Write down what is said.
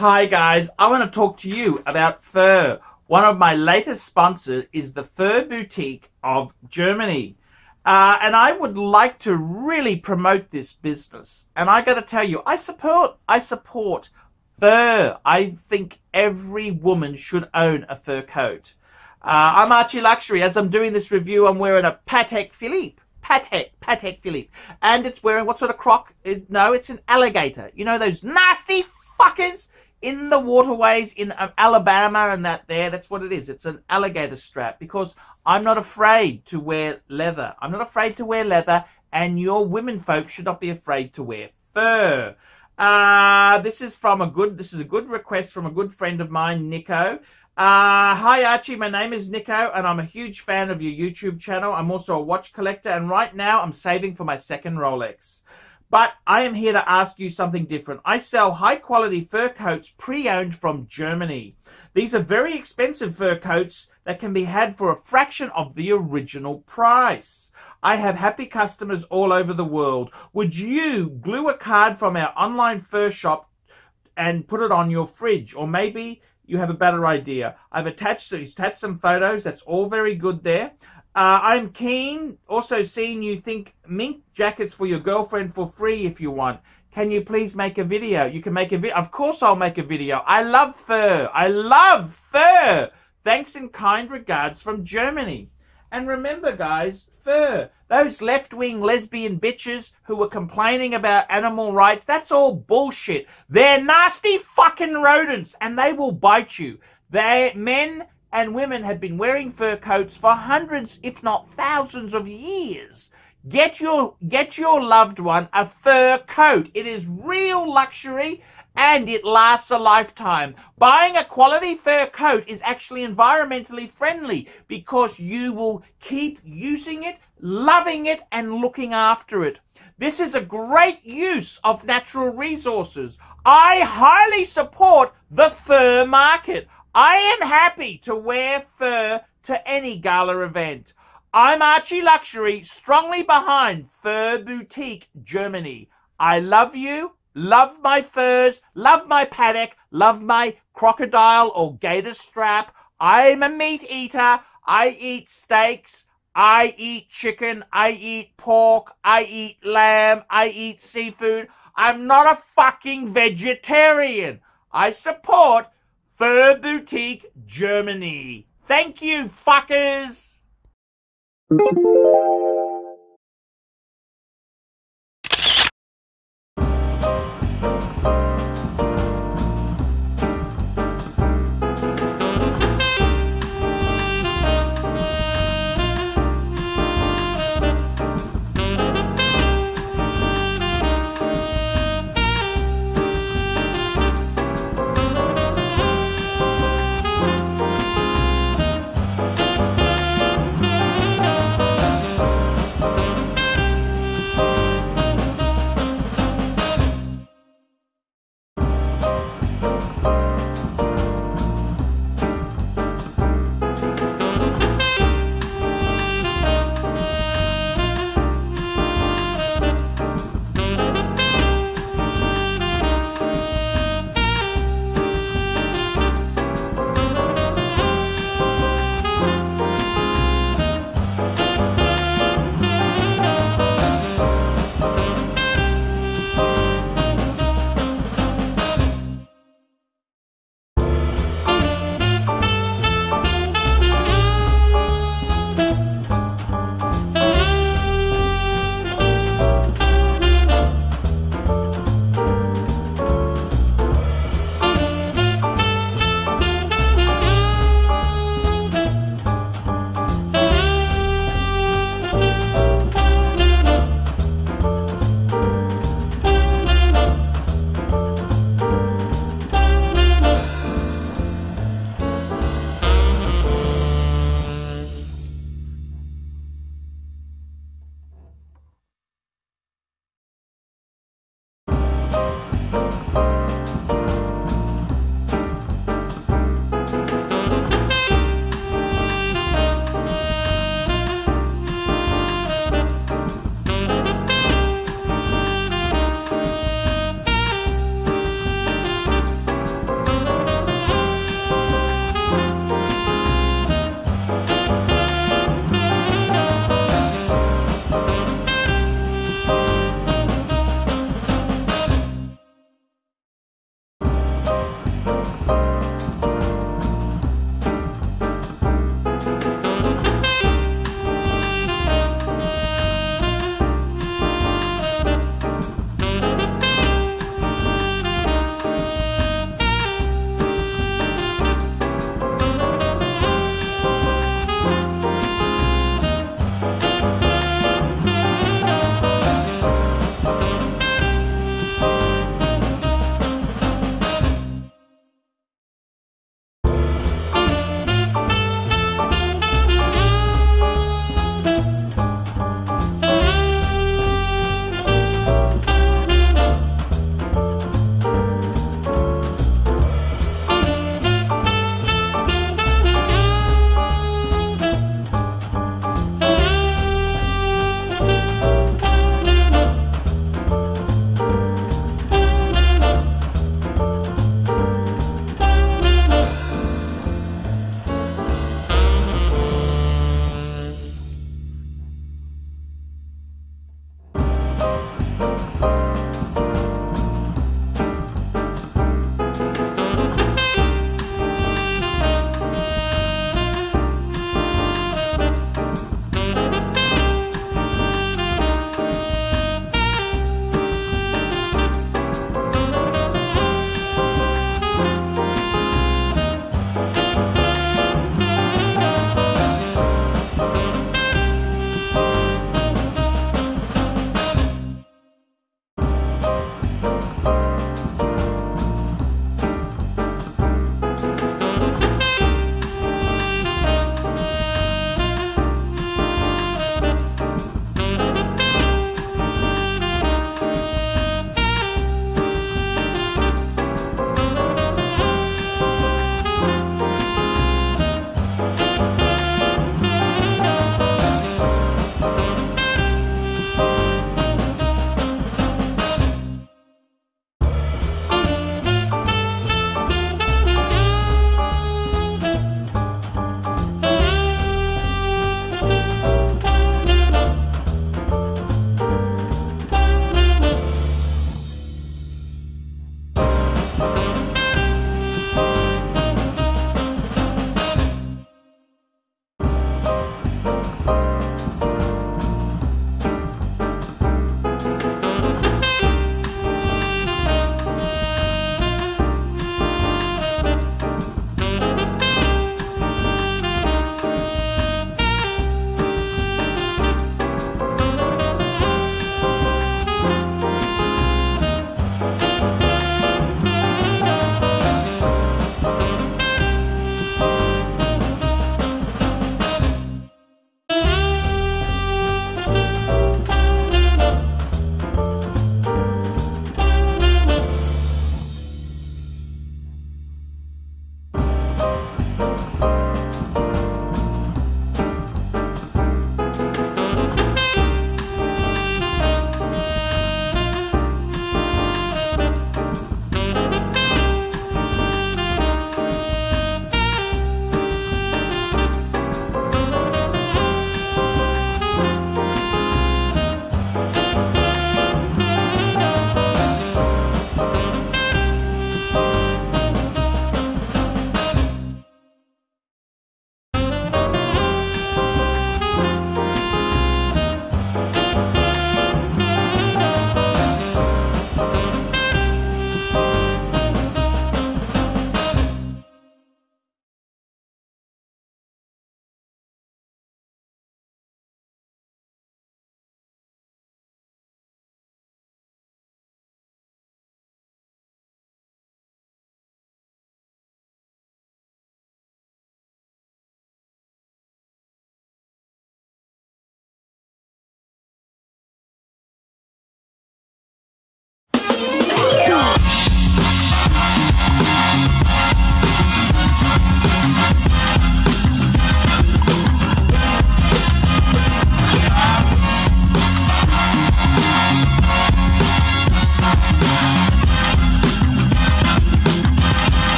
Hi guys, I want to talk to you about fur. One of my latest sponsors is the Fur Boutique of Germany. Uh, and I would like to really promote this business. And I got to tell you, I support, I support fur. I think every woman should own a fur coat. Uh, I'm Archie Luxury. As I'm doing this review, I'm wearing a Patek Philippe. Patek, Patek Philippe. And it's wearing what sort of croc? No, it's an alligator. You know those nasty fuckers in the waterways in um, Alabama and that there. That's what it is. It's an alligator strap because I'm not afraid to wear leather. I'm not afraid to wear leather, and your women folk should not be afraid to wear fur. Uh, this is from a good, this is a good request from a good friend of mine, Nico. Uh, hi Archie, my name is Nico and I'm a huge fan of your YouTube channel. I'm also a watch collector and right now I'm saving for my second Rolex. But I am here to ask you something different. I sell high quality fur coats pre-owned from Germany. These are very expensive fur coats that can be had for a fraction of the original price. I have happy customers all over the world. Would you glue a card from our online fur shop and put it on your fridge? Or maybe you have a better idea. I've attached, attached some photos. That's all very good there. Uh, I'm keen also seeing you think mink jackets for your girlfriend for free if you want. Can you please make a video? You can make a video. Of course I'll make a video. I love fur. I love fur. Thanks and kind regards from Germany. And remember guys, fur. Those left-wing lesbian bitches who were complaining about animal rights, that's all bullshit. They're nasty fucking rodents and they will bite you. They men and women have been wearing fur coats for hundreds, if not thousands of years. Get your, get your loved one a fur coat. It is real luxury and it lasts a lifetime. Buying a quality fur coat is actually environmentally friendly because you will keep using it, loving it, and looking after it. This is a great use of natural resources. I highly support the fur market. I am happy to wear fur to any gala event. I'm Archie Luxury, strongly behind Fur Boutique Germany. I love you, love my furs, love my Patek, love my crocodile or gator strap. I'm a meat eater. I eat steaks. I eat chicken. I eat pork. I eat lamb. I eat seafood. I'm not a fucking vegetarian. I support Fur Boutique Germany. Thank you, fuckers!